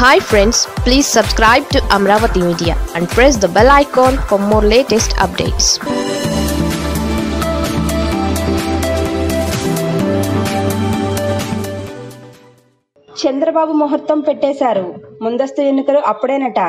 Hi friends please subscribe to Amaravati media and press the bell icon for more latest updates Chandrababu ముహూర్తం పెట్టేశారు. ముందస్తు ఎన్నికలు అప్పుడేనట.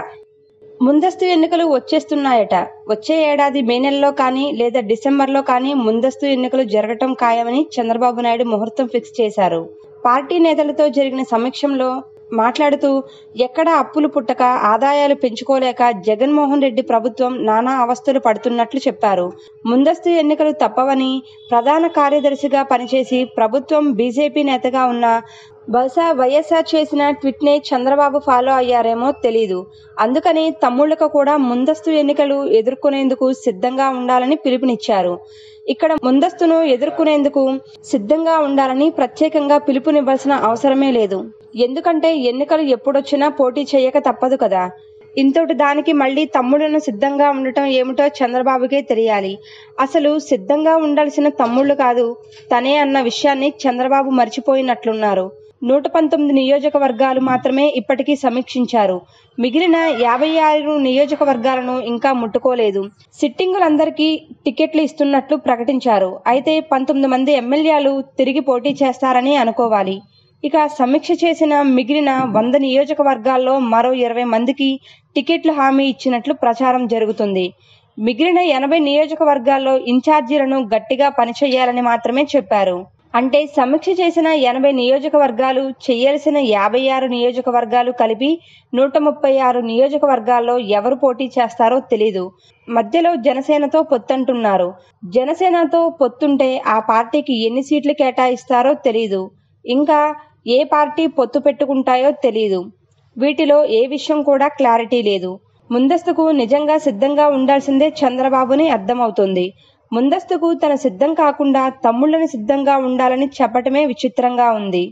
ముందస్తు ఎన్నికలు వచ్చేస్తున్నాయట. వచ్చే ఏడాది మే నెలలో కానీ లేదా డిసెంబర్లో కానీ ముందస్తు ఎన్నికలు జరగటం ఖాయమని చంద్రబాబు నాయుడు ముహూర్తం ఫిక్స్ చేశారు. పార్టీ నేతలతో జరిగిన సమీక్షంలో మాట్లాడుతూ ఎక్కడా అప్పులు పుట్టక ఆదాయాలు పెంచుకోలేక జగన్మోహన్ రెడ్డి ప్రభుత్వం నానా అవస్థలు పడుతున్నట్లు చెప్పారు. ముందస్తు ఎన్నికలు తప్పవని ప్రధాన కార్యదర్శిగా పనిచేసి ప్రభుత్వం బీజేపీ నేతగా ఉన్న బహుశా వైఎస్ఆర్ చేసిన ట్వీట్నే చంద్రబాబు ఫాలో అయ్యారేమో తెలీదు. అందుకని తమ్ముళ్ళకు కూడా ముందస్తు ఎన్నికలు ఎదుర్కొనేందుకు సిద్ధంగా ఉండాలని పిలుపునిచ్చారు. ఇక్కడ ముందస్తును ఎదుర్కొనేందుకు సిద్ధంగా ఉండాలని ప్రత్యేకంగా పిలుపునివ్వాల్సిన అవసరమే లేదు. ఎందుకంటే ఎన్నికలు ఎప్పుడొచ్చినా పోటీ చేయక తప్పదు కదా. ఇంతటి దానికి మళ్ళీ తమ్ముళ్ళను సిద్ధంగా ఉండటం ఏమిటో చంద్రబాబుకే తెలియాలి. అసలు సిద్ధంగా ఉండాల్సిన తమ్ముళ్ళు కాదు తనే అన్న విషయాన్ని చంద్రబాబు మర్చిపోయినట్లున్నారు. నూట పంతొమ్మిది నియోజకవర్గాలు మాత్రమే ఇప్పటికీ సమీక్షించారు. మిగిలిన యాభై ఆరు నియోజకవర్గాలను ఇంకా ముట్టుకోలేదు. సిట్టింగులందరికీ టికెట్లు ఇస్తున్నట్లు ప్రకటించారు. అయితే పంతొమ్మిది మంది ఎమ్మెల్యేలు తిరిగి పోటీ చేస్తారని అనుకోవాలి. ఇక సమీక్ష చేసిన మిగిలిన వంద నియోజకవర్గాల్లో మరో ఇరవై మందికి టికెట్లు హామీ ఇచ్చినట్లు ప్రచారం జరుగుతుంది. మిగిలిన ఎనభై నియోజకవర్గాల్లో ఇన్ఛార్జీలను గట్టిగా పనిచేయాలని మాత్రమే చెప్పారు. అంటే సమీక్ష చేసిన ఎనభై నియోజకవర్గాలు చేయాల్సిన యాభై ఆరు నియోజకవర్గాలు కలిపి నూట ముప్పై ఆరు నియోజకవర్గాల్లో ఎవరు పోటీ చేస్తారో తెలీదు. మధ్యలో జనసేనతో పొత్తంటున్నారు. జనసేనతో పొత్తుంటే ఆ పార్టీకి ఎన్ని సీట్లు కేటాయిస్తారో తెలీదు. ఇంకా ఏ పార్టీ పొత్తు పెట్టుకుంటాయో తెలీదు. వీటిలో ఏ విషయం కూడా క్లారిటీ లేదు. ముందస్తుకు నిజంగా సిద్ధంగా ఉండాల్సిందే చంద్రబాబుని అర్థమవుతుంది. ముందస్తుకు తన సిద్ధం కాకుండా తమ్ముళ్ళని సిద్ధంగా ఉండాలని చెప్పటమే విచిత్రంగా ఉంది.